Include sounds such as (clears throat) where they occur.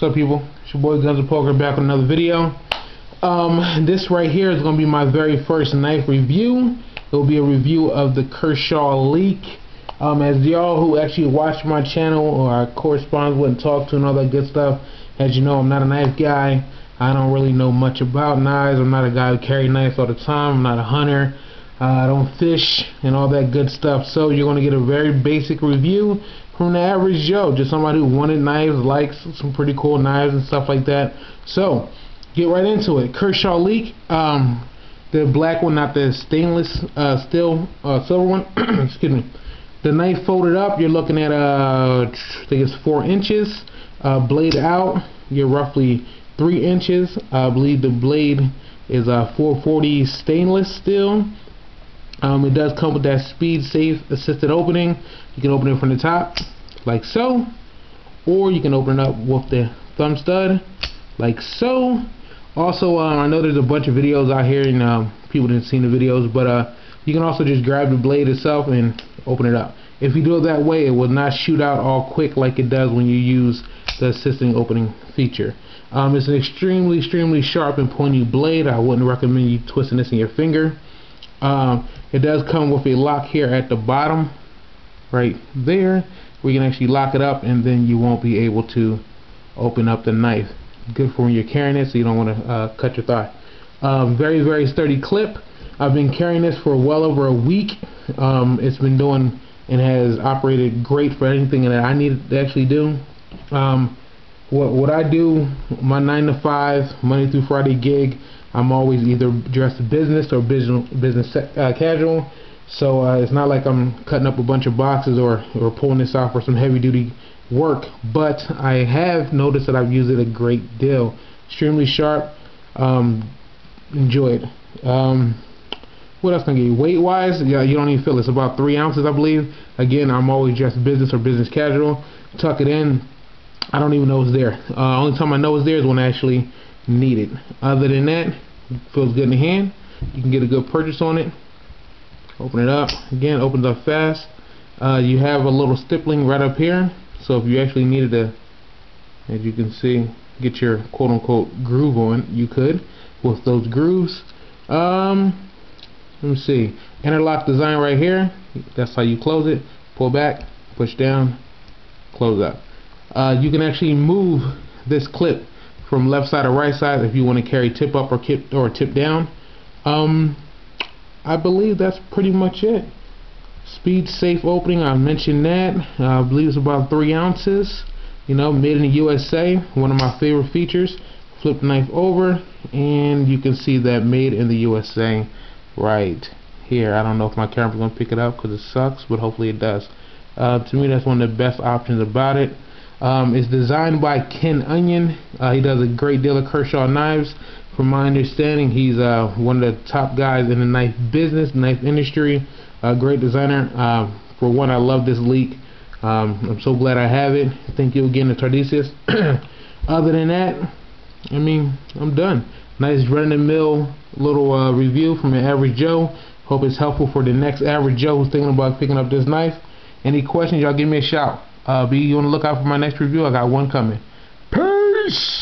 What's up people? It's your boy GunznPoker back with another video. Um, this right here is going to be my very first knife review. It will be a review of the Kershaw Leek. Um, as y'all who actually watch my channel or I correspond with and talk to and all that good stuff, as you know I'm not a knife guy. I don't really know much about knives. I'm not a guy who carry knives all the time. I'm not a hunter. Uh, don't fish and all that good stuff. So you're going to get a very basic review from the average Joe. Just somebody who wanted knives, likes some pretty cool knives and stuff like that. So get right into it. Kershaw Leek. Um, the black one, not the stainless uh, steel uh, silver one. (clears throat) Excuse me. The knife folded up, you're looking at uh, I think it's four inches. Uh, blade out, you're roughly three inches. I believe the blade is a 440 stainless steel. Um, it does come with that SpeedSafe assisted opening. You can open it from the top, like so, or you can open it up with the thumb stud, like so. Also, uh, I know there's a bunch of videos out here, and uh, people didn't see the videos, but uh, you can also just grab the blade itself and open it up. If you do it that way, it will not shoot out all quick like it does when you use the assisting opening feature. Um, it's an extremely, extremely sharp and pointy blade. I wouldn't recommend you twisting this in your finger. Um, it does come with a lock here at the bottom, right there, We can actually lock it up and then you won't be able to open up the knife. Good for when you're carrying it so you don't want to uh, cut your thigh. Um, very, very sturdy clip. I've been carrying this for well over a week. Um, it's been doing and has operated great for anything that I need to actually do. Um, what what I do, my nine to five, Monday through Friday gig, I'm always either dressed business or business business uh, casual. So uh, it's not like I'm cutting up a bunch of boxes or or pulling this off for some heavy duty work. But I have noticed that I've used it a great deal. Extremely sharp. Um, enjoy it. Um, what else can I give you? Weight wise, yeah, you don't even feel it. It's about three ounces, I believe. Again, I'm always dressed business or business casual. Tuck it in. I don't even know it's there. Uh, only time I know it's there is when I actually need it. Other than that, feels good in the hand. You can get a good purchase on it. Open it up. Again, opens up fast. Uh, you have a little stippling right up here. So if you actually needed to, as you can see, get your quote-unquote groove on, you could with those grooves. Um, let me see interlock design right here that's how you close it pull back push down close up uh, you can actually move this clip from left side or right side if you want to carry tip up or tip or tip down um, I believe that's pretty much it SpeedSafe opening I mentioned that uh, I believe it's about three ounces you know made in the USA one of my favorite features flip the knife over and you can see that made in the USA right here. I don't know if my camera's going to pick it up because it sucks, but hopefully it does. Uh, to me, that's one of the best options about it. Um, it's designed by Ken Onion. Uh, he does a great deal of Kershaw knives. From my understanding, he's uh, one of the top guys in the knife business, knife industry. A great designer. Uh, for one, I love this Leek. Um, I'm so glad I have it. Thank you again to Tardesius. (coughs) Other than that, I mean, I'm done. Nice run-of-the-mill little uh, review from an average Joe. Hope it's helpful for the next average Joe who's thinking about picking up this knife. Any questions, y'all give me a shout. Uh, be on the lookout for my next review. I got one coming. Peace!